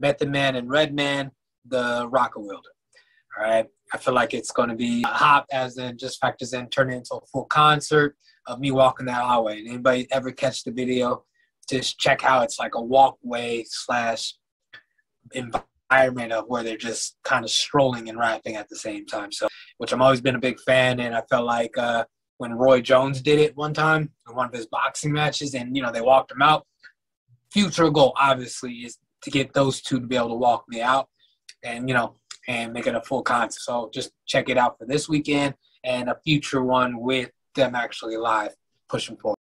Method Man and Redman, the Rockwilder. All right. I feel like it's going to be a hop, as in just factors in turning into a full concert of me walking that hallway. Anybody ever catch the video? Just check how it's like a walkway slash environment of where they're just kind of strolling and rapping at the same time. So, which I'm always been a big fan, and I felt like uh, when Roy Jones did it one time in one of his boxing matches, and you know they walked him out. Future goal, obviously, is to get those two to be able to walk me out, and you know, and make it a full concert. So just check it out for this weekend and a future one with them actually live pushing forward.